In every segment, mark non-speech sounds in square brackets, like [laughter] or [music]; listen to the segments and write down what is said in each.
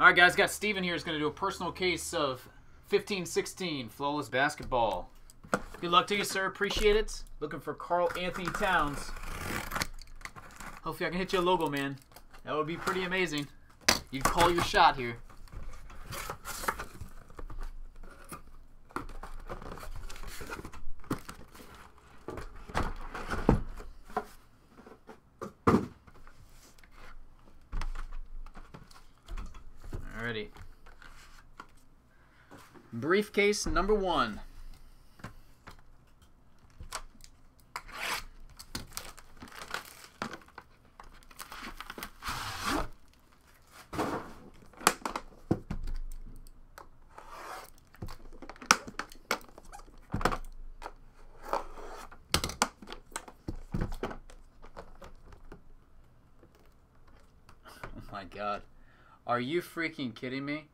All right, guys, got Steven here. He's going to do a personal case of 15-16 Flawless Basketball. Good luck to you, sir. Appreciate it. Looking for Karl Anthony Towns. Hopefully I can hit you a logo, man. That would be pretty amazing. You'd call your shot here. Alrighty. Briefcase number one. [laughs] Oh my god. Are you freaking kidding me?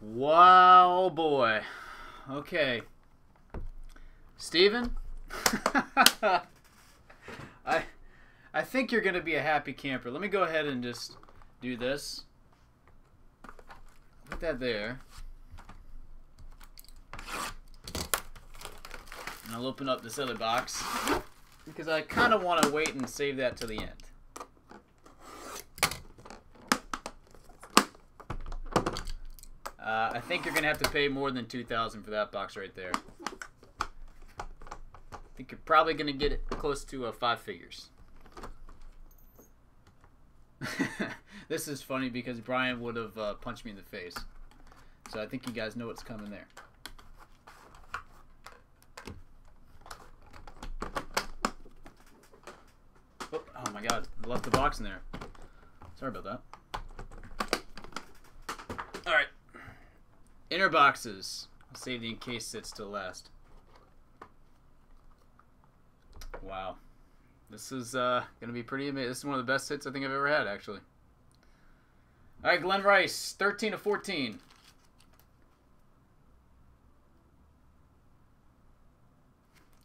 Wow, boy. Okay. Steven? [laughs] I I think you're going to be a happy camper. Let me go ahead and just do this. Put that there. And I'll open up this other box because I kind of want to wait and save that to the end. Uh, I think you're gonna have to pay more than two thousand for that box right there. I think you're probably gonna get it close to uh, five figures. [laughs] this is funny because Brian would have uh, punched me in the face, so I think you guys know what's coming there. Oh, oh my god, left the box in there. Sorry about that. Inner boxes. I'll save the encased sets till last. Wow. This is uh, going to be pretty amazing. This is one of the best hits I think I've ever had, actually. Alright, Glen Rice, 13 to 14.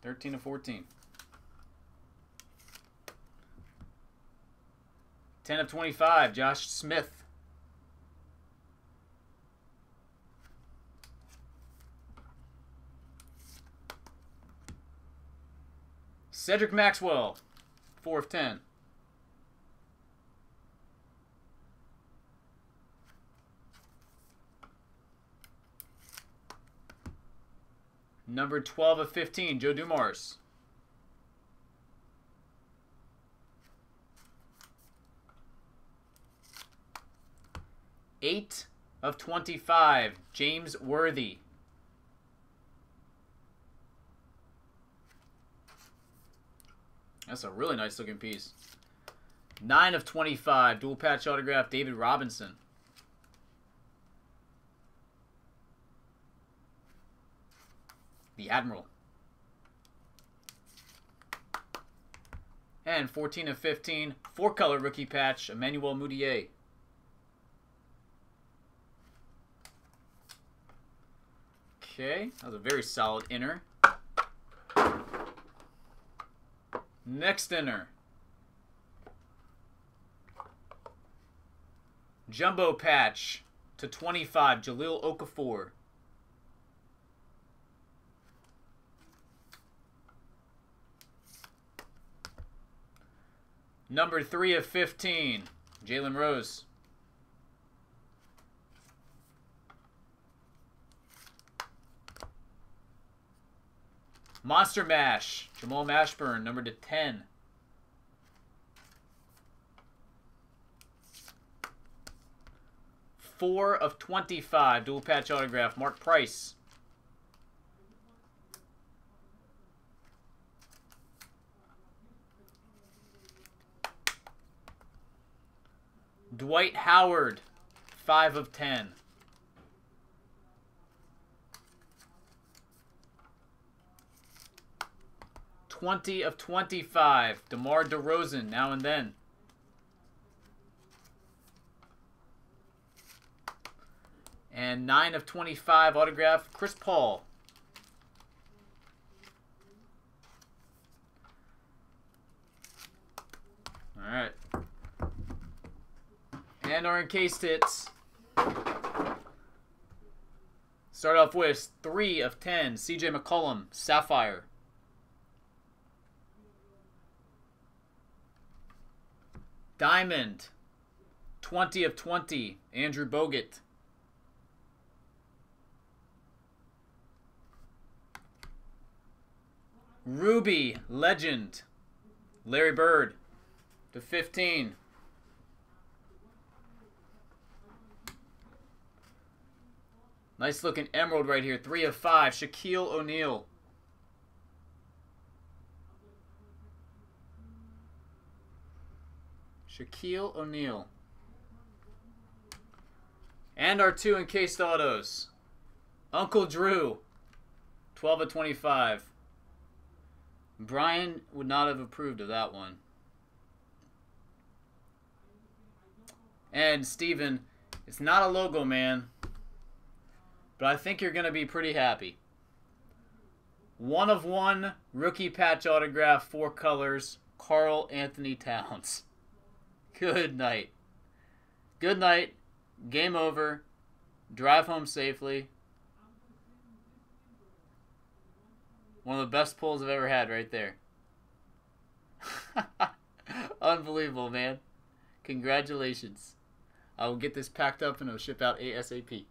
Thirteen to fourteen. 10 of 25, Josh Smith. Cedric Maxwell, 4 of 10. Number 12 of 15, Joe Dumars. Eight of 25, James Worthy. That's a really nice looking piece. 9 of 25, dual patch autograph, David Robinson. The Admiral. And 14 of 15, four color rookie patch, Emmanuel Mudiay. Okay, that was a very solid inner. Next inner. Jumbo patch to 25, Jahlil Okafor. Number 3 of 15, Jalen Rose. Monster Mash, Jamal Mashburn, number to 10. Four of 25, dual patch autograph, Mark Price. Dwight Howard, 5 of 10. Twenty of twenty-five. DeMar DeRozan, now and then. And nine of twenty-five autograph, Chris Paul. All right. And our encased hits. Start off with 3 of 10, CJ McCollum, Sapphire. Diamond, 20 of 20, Andrew Bogut. Ruby, Legend, Larry Bird, to 15. Nice looking emerald right here. Three of five. Shaquille O'Neal. Shaquille O'Neal. And our two encased autos. Uncle Drew. 12 of 25. Brian would not have approved of that one. And Steven, it's not a logo, man. But I think you're going to be pretty happy. One of one rookie patch autograph, four colors, Karl Anthony Towns. [laughs] Good night. Good night. Game over. Drive home safely. One of the best pulls I've ever had right there. [laughs] Unbelievable, man. Congratulations. I will get this packed up and it'll ship out ASAP.